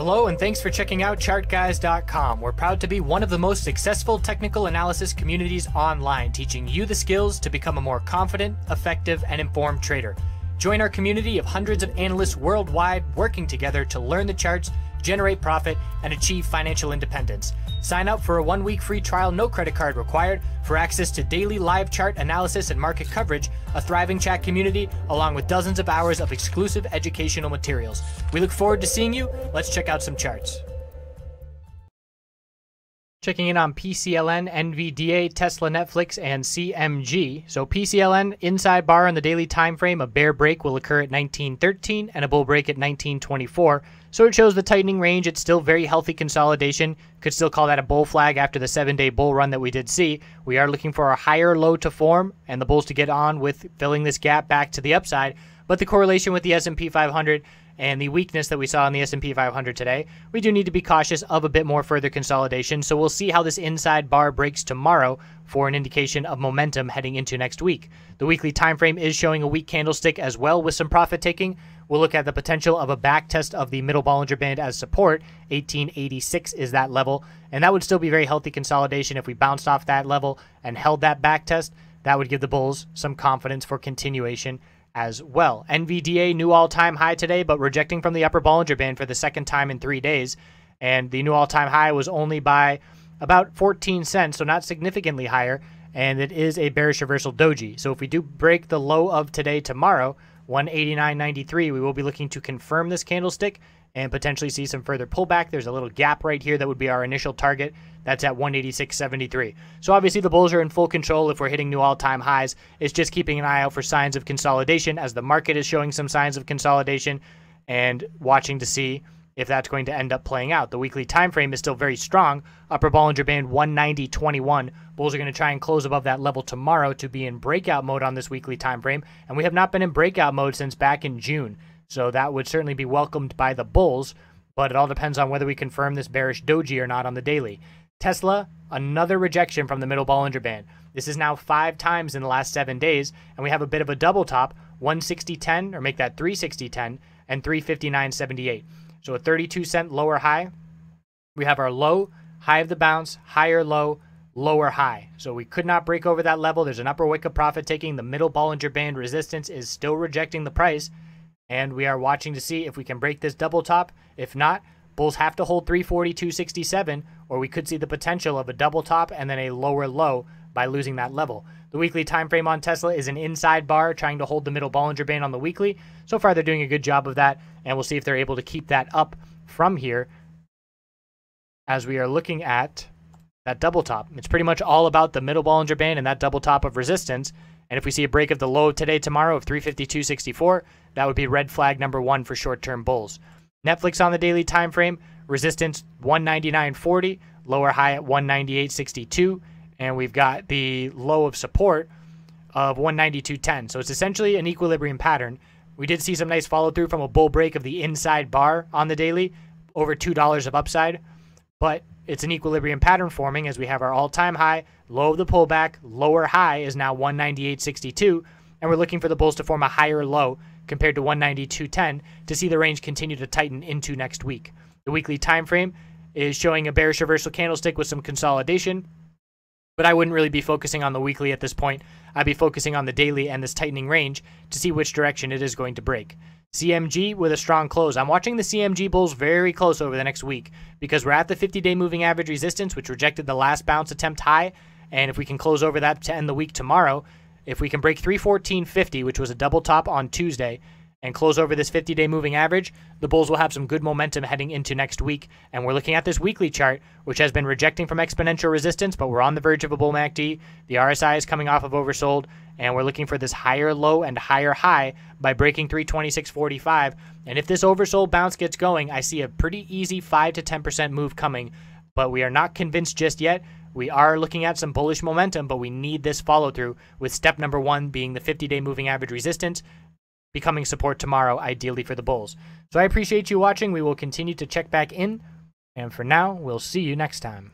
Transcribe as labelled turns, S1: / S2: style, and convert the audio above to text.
S1: Hello, and thanks for checking out ChartGuys.com. We're proud to be one of the most successful technical analysis communities online, teaching you the skills to become a more confident, effective, and informed trader. Join our community of hundreds of analysts worldwide working together to learn the charts, generate profit, and achieve financial independence. Sign up for a one week free trial, no credit card required, for access to daily live chart analysis and market coverage, a thriving chat community, along with dozens of hours of exclusive educational materials. We look forward to seeing you. Let's check out some charts. Checking in on PCLN, NVDA, Tesla, Netflix, and CMG. So PCLN inside bar on the daily time frame, a bear break will occur at 1913 and a bull break at 1924. So it shows the tightening range. It's still very healthy consolidation. Could still call that a bull flag after the seven-day bull run that we did see. We are looking for a higher low to form and the bulls to get on with filling this gap back to the upside. But the correlation with the S&P 500 and the weakness that we saw in the S&P 500 today, we do need to be cautious of a bit more further consolidation. So we'll see how this inside bar breaks tomorrow for an indication of momentum heading into next week. The weekly time frame is showing a weak candlestick as well with some profit taking. We'll look at the potential of a back test of the middle Bollinger Band as support. 1886 is that level, and that would still be very healthy consolidation if we bounced off that level and held that back test. That would give the bulls some confidence for continuation as well. NVDA new all-time high today, but rejecting from the upper Bollinger Band for the second time in three days. And the new all-time high was only by about 14 cents, so not significantly higher. And it is a bearish reversal doji. So if we do break the low of today tomorrow, 189.93, we will be looking to confirm this candlestick and potentially see some further pullback. There's a little gap right here that would be our initial target. That's at 186.73. So obviously the bulls are in full control if we're hitting new all-time highs. It's just keeping an eye out for signs of consolidation as the market is showing some signs of consolidation and watching to see if that's going to end up playing out. The weekly time frame is still very strong. Upper Bollinger Band 190.21. Bulls are going to try and close above that level tomorrow to be in breakout mode on this weekly time frame, and we have not been in breakout mode since back in June. So that would certainly be welcomed by the bulls, but it all depends on whether we confirm this bearish doji or not on the daily. Tesla, another rejection from the middle Bollinger Band. This is now five times in the last seven days, and we have a bit of a double top, 160.10, or make that 360.10, and 359.78. So a 32 cent lower high. We have our low, high of the bounce, higher low, lower high. So we could not break over that level. There's an upper wick of profit taking. The middle Bollinger Band resistance is still rejecting the price. And we are watching to see if we can break this double top. If not, Bulls have to hold 342.67, or we could see the potential of a double top and then a lower low by losing that level. The weekly time frame on Tesla is an inside bar trying to hold the middle Bollinger Band on the weekly. So far, they're doing a good job of that, and we'll see if they're able to keep that up from here as we are looking at that double top. It's pretty much all about the middle Bollinger Band and that double top of resistance. And if we see a break of the low today, tomorrow of 352.64, that would be red flag number one for short-term bulls. Netflix on the daily time frame, resistance 199.40, lower high at 198.62 and we've got the low of support of 192.10. So it's essentially an equilibrium pattern. We did see some nice follow through from a bull break of the inside bar on the daily, over $2 of upside, but it's an equilibrium pattern forming as we have our all-time high, low of the pullback, lower high is now 198.62, and we're looking for the bulls to form a higher low compared to 192.10 to see the range continue to tighten into next week. The weekly time frame is showing a bearish reversal candlestick with some consolidation but I wouldn't really be focusing on the weekly at this point. I'd be focusing on the daily and this tightening range to see which direction it is going to break. CMG with a strong close. I'm watching the CMG bulls very close over the next week because we're at the 50 day moving average resistance, which rejected the last bounce attempt high. And if we can close over that to end the week tomorrow, if we can break 314.50, which was a double top on Tuesday, and close over this 50 day moving average, the Bulls will have some good momentum heading into next week. And we're looking at this weekly chart, which has been rejecting from exponential resistance, but we're on the verge of a bull MACD. The RSI is coming off of oversold, and we're looking for this higher low and higher high by breaking 326.45. And if this oversold bounce gets going, I see a pretty easy 5 to 10% move coming, but we are not convinced just yet. We are looking at some bullish momentum, but we need this follow through with step number one being the 50 day moving average resistance, becoming support tomorrow, ideally for the Bulls. So I appreciate you watching. We will continue to check back in. And for now, we'll see you next time.